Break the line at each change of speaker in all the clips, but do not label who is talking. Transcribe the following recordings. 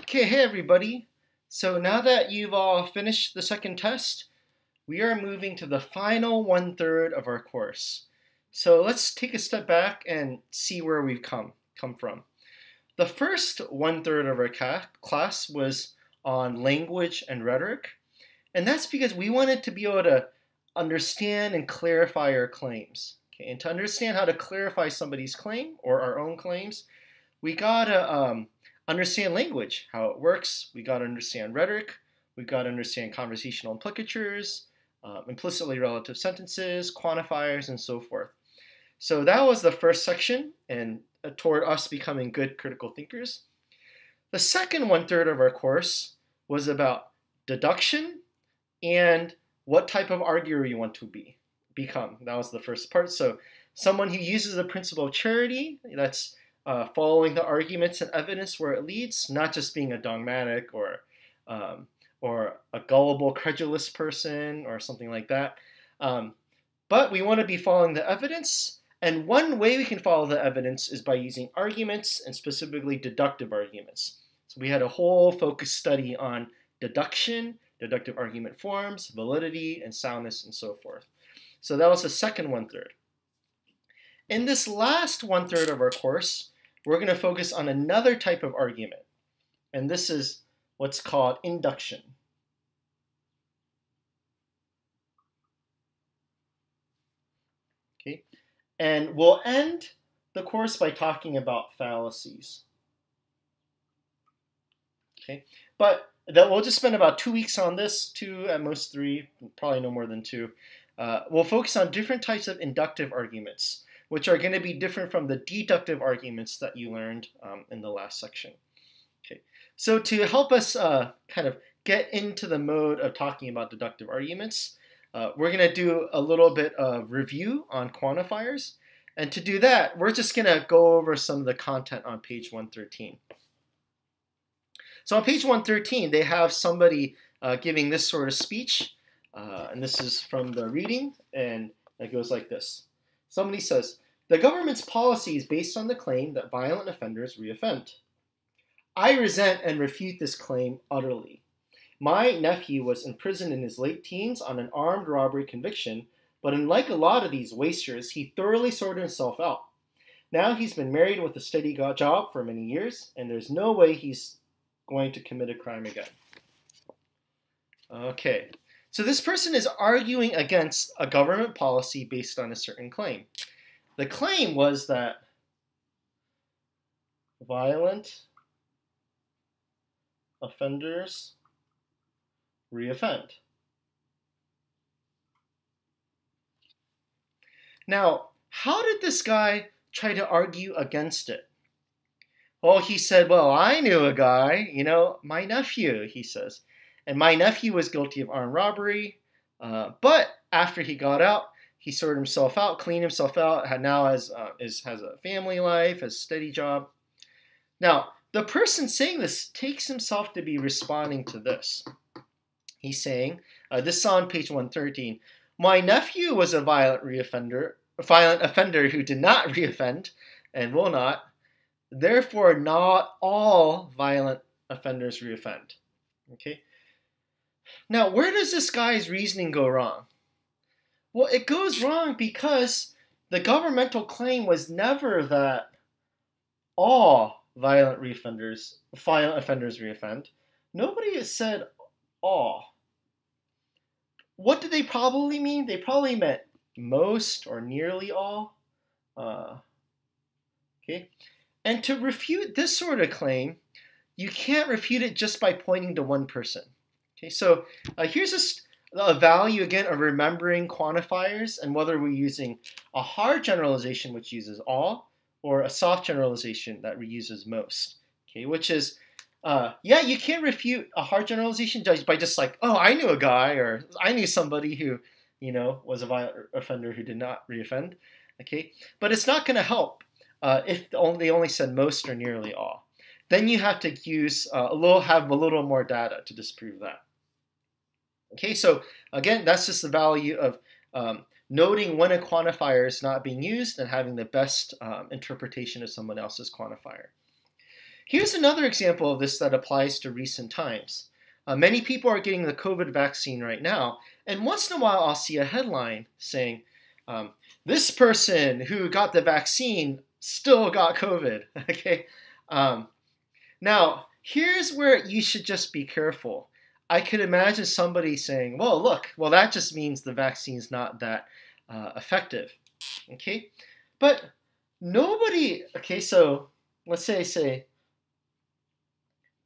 Okay, hey everybody. So now that you've all finished the second test, we are moving to the final one third of our course. So let's take a step back and see where we've come come from. The first one third of our class was on language and rhetoric, and that's because we wanted to be able to understand and clarify our claims. Okay, and to understand how to clarify somebody's claim or our own claims, we gotta um, understand language, how it works. We got to understand rhetoric. We've got to understand conversational implicatures, uh, implicitly relative sentences, quantifiers, and so forth. So that was the first section, and uh, toward us becoming good critical thinkers. The second one third of our course was about deduction and what type of arguer you want to be become. That was the first part. So someone who uses the principle of charity, that's uh, following the arguments and evidence where it leads, not just being a dogmatic or um, or a gullible, credulous person or something like that. Um, but we want to be following the evidence, and one way we can follow the evidence is by using arguments and specifically deductive arguments. So we had a whole focus study on deduction, deductive argument forms, validity, and soundness, and so forth. So that was the second one third. In this last one third of our course, we're going to focus on another type of argument. And this is what's called induction. Okay, and we'll end the course by talking about fallacies. Okay, but that we'll just spend about two weeks on this, two at most three, probably no more than two. Uh, we'll focus on different types of inductive arguments which are going to be different from the deductive arguments that you learned um, in the last section. Okay, so to help us uh, kind of get into the mode of talking about deductive arguments, uh, we're going to do a little bit of review on quantifiers. And to do that, we're just going to go over some of the content on page 113. So on page 113, they have somebody uh, giving this sort of speech. Uh, and this is from the reading, and it goes like this. Somebody says, the government's policy is based on the claim that violent offenders reoffend. I resent and refute this claim utterly. My nephew was imprisoned in his late teens on an armed robbery conviction, but unlike a lot of these wasters, he thoroughly sorted himself out. Now he's been married with a steady job for many years, and there's no way he's going to commit a crime again. Okay, so this person is arguing against a government policy based on a certain claim. The claim was that violent offenders reoffend. Now, how did this guy try to argue against it? Well, he said, Well, I knew a guy, you know, my nephew, he says. And my nephew was guilty of armed robbery, uh, but after he got out, he sorted himself out, cleaned himself out, had now has uh, is has a family life, has a steady job. Now, the person saying this takes himself to be responding to this. He's saying, uh, this is on page 113. My nephew was a violent reoffender, violent offender who did not reoffend and will not. Therefore, not all violent offenders reoffend. Okay. Now, where does this guy's reasoning go wrong? Well, it goes wrong because the governmental claim was never that all violent reoffenders, violent offenders reoffend. Nobody said all. What did they probably mean? They probably meant most or nearly all. Uh, okay, and to refute this sort of claim, you can't refute it just by pointing to one person. Okay, so uh, here's a a value again of remembering quantifiers and whether we're using a hard generalization which uses all or a soft generalization that reuses most. Okay, which is uh, yeah, you can't refute a hard generalization by just like, oh, I knew a guy or I knew somebody who, you know, was a violent offender who did not reoffend. Okay, but it's not going to help uh, if they only said most or nearly all. Then you have to use uh, a little, have a little more data to disprove that. Okay, so again, that's just the value of um, noting when a quantifier is not being used and having the best um, interpretation of someone else's quantifier. here's another example of this that applies to recent times. Uh, many people are getting the COVID vaccine right now, and once in a while I'll see a headline saying, um, "This person who got the vaccine still got COVID." okay, um, now here's where you should just be careful. I could imagine somebody saying, "Well, look, well that just means the vaccine's not that uh, effective." Okay, but nobody. Okay, so let's say say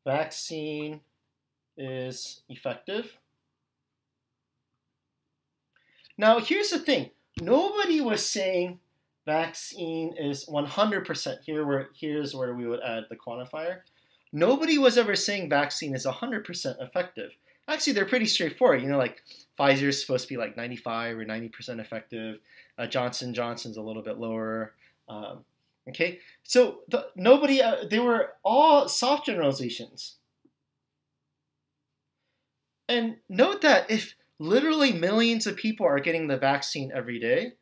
vaccine is effective. Now, here's the thing. Nobody was saying vaccine is 100%. Here where, here's where we would add the quantifier. Nobody was ever saying vaccine is 100% effective. Actually, they're pretty straightforward. You know, like Pfizer is supposed to be like 95 or 90% effective. Uh, Johnson Johnson's a little bit lower. Um, okay, so the, nobody, uh, they were all soft generalizations. And note that if literally millions of people are getting the vaccine every day,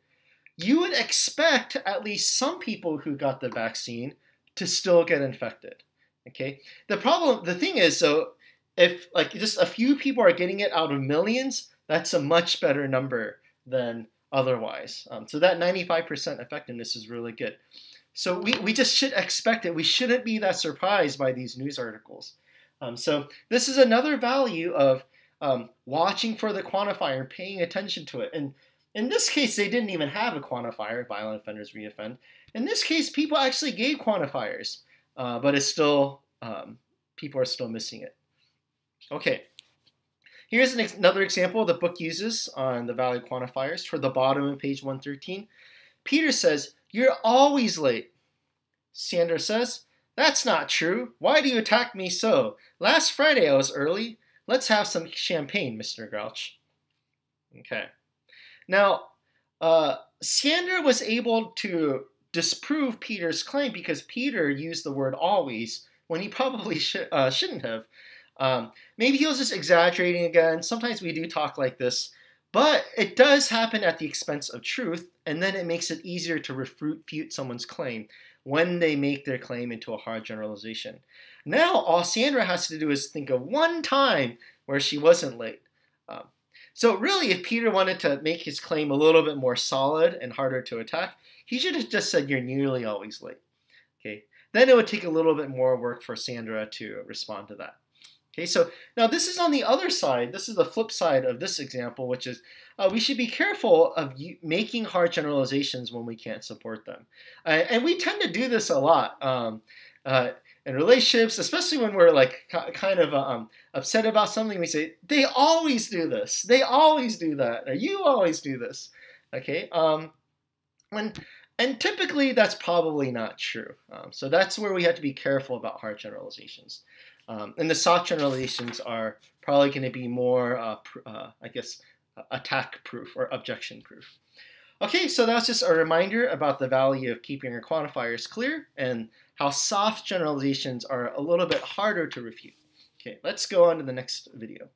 you would expect at least some people who got the vaccine to still get infected. Okay. The problem, the thing is, so if like just a few people are getting it out of millions, that's a much better number than otherwise. Um, so that 95% effectiveness is really good. So we, we just should expect it. We shouldn't be that surprised by these news articles. Um, so this is another value of um, watching for the quantifier and paying attention to it. And in this case, they didn't even have a quantifier, violent offenders reoffend. In this case, people actually gave quantifiers, uh, but it's still, um, people are still missing it. Okay, here's an ex another example the book uses on the value quantifiers for the bottom of page 113. Peter says, you're always late. Sandra says, that's not true. Why do you attack me so? Last Friday I was early. Let's have some champagne, Mr. Grouch. Okay. Now, uh, Sandra was able to disprove Peter's claim because Peter used the word always when he probably sh uh, shouldn't have. Um, maybe he was just exaggerating again. Sometimes we do talk like this, but it does happen at the expense of truth, and then it makes it easier to refute someone's claim when they make their claim into a hard generalization. Now, all Sandra has to do is think of one time where she wasn't late. So really, if Peter wanted to make his claim a little bit more solid and harder to attack, he should have just said, you're nearly always late. Okay, Then it would take a little bit more work for Sandra to respond to that. Okay, so now this is on the other side. This is the flip side of this example, which is uh, we should be careful of making hard generalizations when we can't support them. Uh, and we tend to do this a lot um, uh, in relationships, especially when we're like kind of um, upset about something. We say, they always do this. They always do that. Or you always do this. Okay. Um, when, and typically that's probably not true. Um, so that's where we have to be careful about hard generalizations. Um, and the soft generalizations are probably going to be more, uh, uh, I guess, attack proof or objection proof. Okay, so that's just a reminder about the value of keeping your quantifiers clear and how soft generalizations are a little bit harder to refute. Okay, let's go on to the next video.